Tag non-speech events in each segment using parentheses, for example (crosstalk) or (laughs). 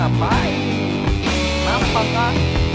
Jamais. Nada pra.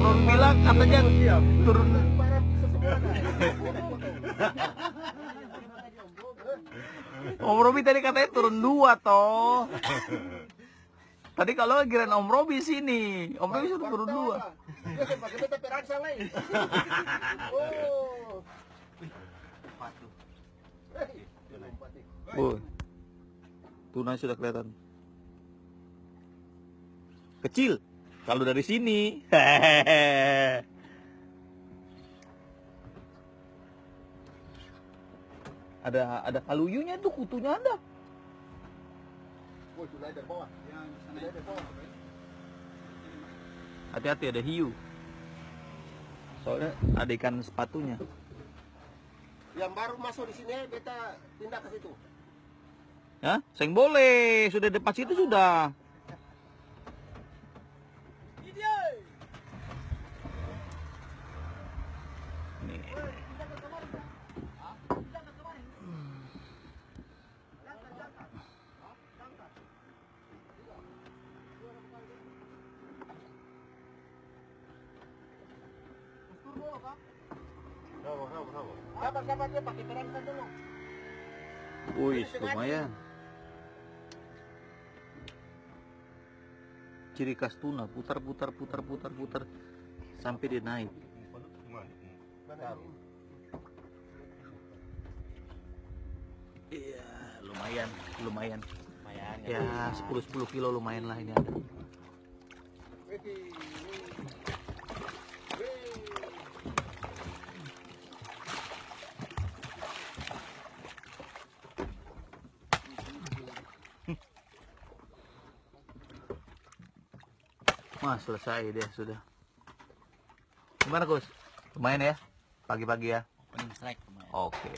Robi bilang katanya turun. Om Robi tadi katanya turun dua toh. Tadi kalau kirain Om Robi sini Om Robi suruh turun dua. (laughs) Oh. Tuna sudah kelihatan. Kecil. Kalau dari sini. (laughs) ada ada kaluyunya tuh kutunya ada. Hati-hati ada hiu. Soalnya ada ikan sepatunya. Yang baru masuk di sini kita pindah ke situ. Ya, seng boleh. Sudah depan situ sudah. Sabar sabar dia pakai terangkan dulu. Wih, lumayan. Ciri khas tuna, putar putar putar putar putar sampai dia naik. Iya, lumayan, lumayan. Lumayan. Ya, 10 10 kilo lumayan lah ini ada. Wah, selesai deh sudah. Gimana, Gus? Lumayan ya? Pagi-pagi ya? Opening strike. lumayan. Oke.